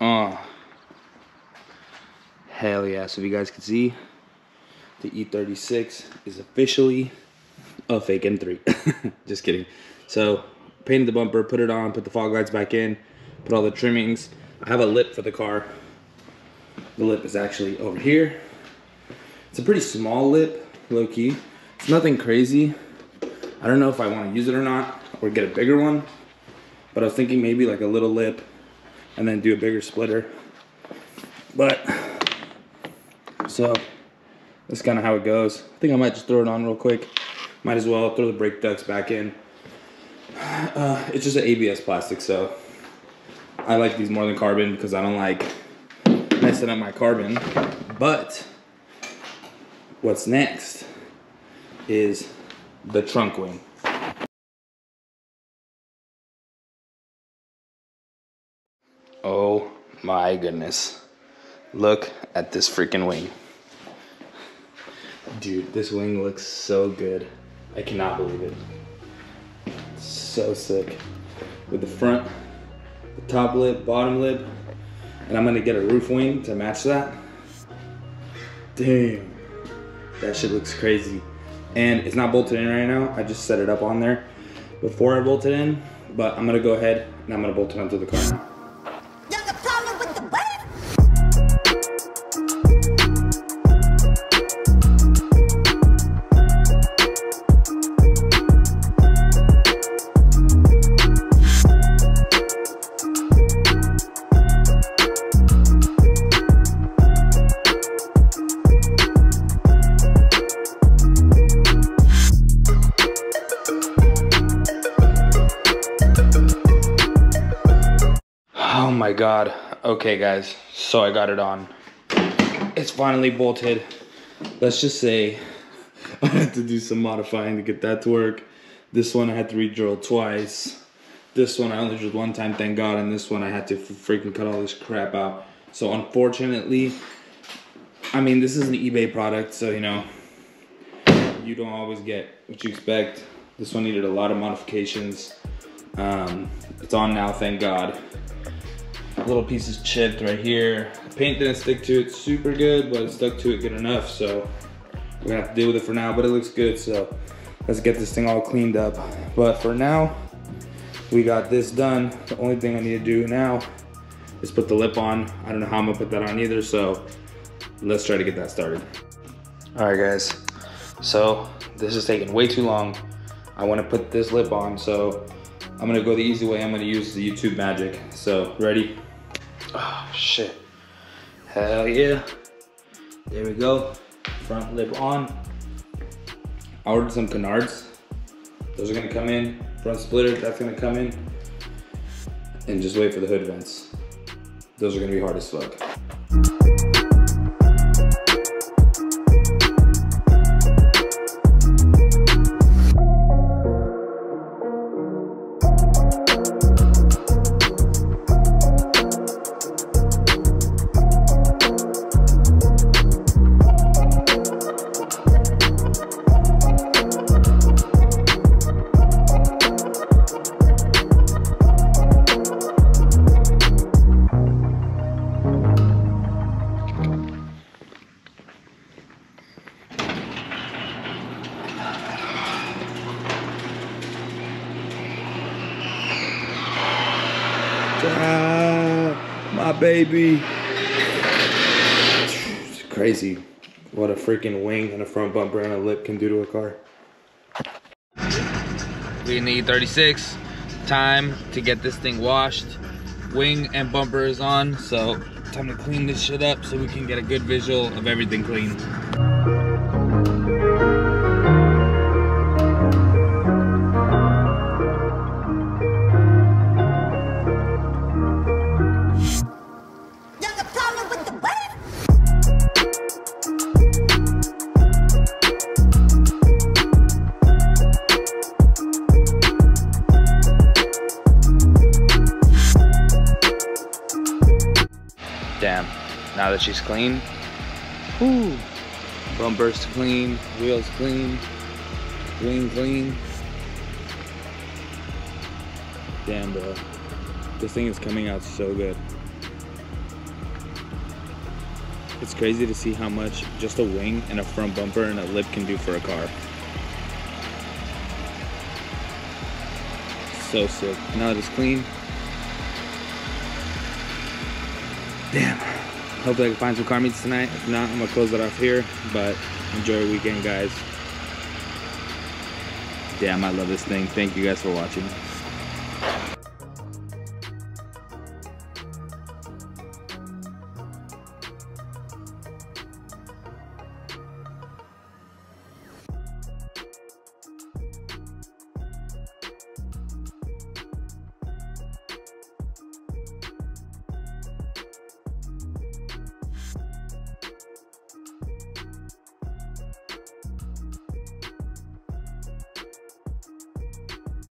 Oh. Hell yeah. So if you guys can see, the E36 is officially a fake M3. Just kidding. So painted the bumper, put it on, put the fog lights back in, put all the trimmings. I have a lip for the car. The lip is actually over here. It's a pretty small lip, low key. It's nothing crazy. I don't know if I want to use it or not, or get a bigger one. But I was thinking maybe like a little lip and then do a bigger splitter. But, so, that's kind of how it goes. I think I might just throw it on real quick. Might as well throw the brake ducts back in. Uh, it's just an ABS plastic, so I like these more than carbon because I don't like messing up my carbon. But what's next is the trunk wing. My goodness. Look at this freaking wing. Dude, this wing looks so good. I cannot believe it. So sick. With the front, the top lip, bottom lip, and I'm gonna get a roof wing to match that. Damn, that shit looks crazy. And it's not bolted in right now. I just set it up on there before I bolted in, but I'm gonna go ahead and I'm gonna bolt it onto the car. Oh my god. Okay, guys. So I got it on. It's finally bolted. Let's just say I had to do some modifying to get that to work. This one I had to re-drill twice. This one I only drilled one time, thank God. And this one I had to freaking cut all this crap out. So unfortunately, I mean, this is an eBay product, so you know, you don't always get what you expect. This one needed a lot of modifications. Um, it's on now, thank God little pieces chipped right here. The paint didn't stick to it super good, but it stuck to it good enough. So we're gonna have to deal with it for now, but it looks good. So let's get this thing all cleaned up. But for now, we got this done. The only thing I need to do now is put the lip on. I don't know how I'm gonna put that on either. So let's try to get that started. All right guys, so this is taking way too long. I wanna put this lip on, so I'm gonna go the easy way. I'm gonna use the YouTube magic. So ready? Oh, shit. Hell yeah. There we go. Front lip on. I ordered some canards. Those are gonna come in. Front splitter, that's gonna come in. And just wait for the hood vents. Those are gonna be hard as fuck. Ah, my baby. It's crazy what a freaking wing and a front bumper and a lip can do to a car. We need 36. Time to get this thing washed. Wing and bumper is on, so time to clean this shit up so we can get a good visual of everything clean. Now that she's clean, whoo, bumpers clean, wheels clean, clean, clean. Damn, bro. This thing is coming out so good. It's crazy to see how much just a wing and a front bumper and a lip can do for a car. So sick. Now that it's clean. Damn. Hopefully I can find some car meets tonight. If not, I'm gonna close it off here. But enjoy your weekend, guys. Damn, I love this thing. Thank you guys for watching.